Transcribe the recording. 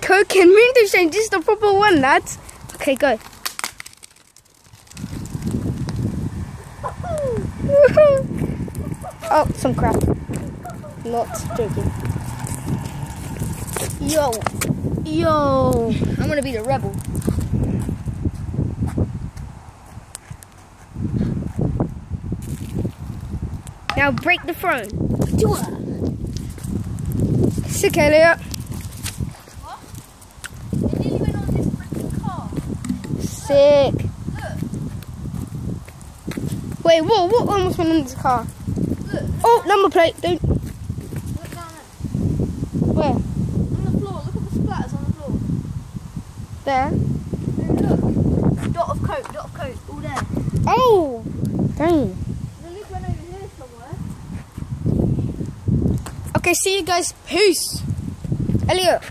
Coke and window shade. This is the proper one, lads. Okay, go. oh, some crap. Not joking. Yo, yo. I'm gonna be the rebel. Now break the throne. Sick, Elliot. It nearly went on this freaking car. Sick. Look, Wait, what? What almost went in this car? look, Oh, number plate. Don't. look down Where? On the floor, look at the splatters on the floor. There. Look. Dot of coat, dot of coat, all there. Oh, dang. The lid went over here somewhere. Okay, see you guys. Peace. Elliot.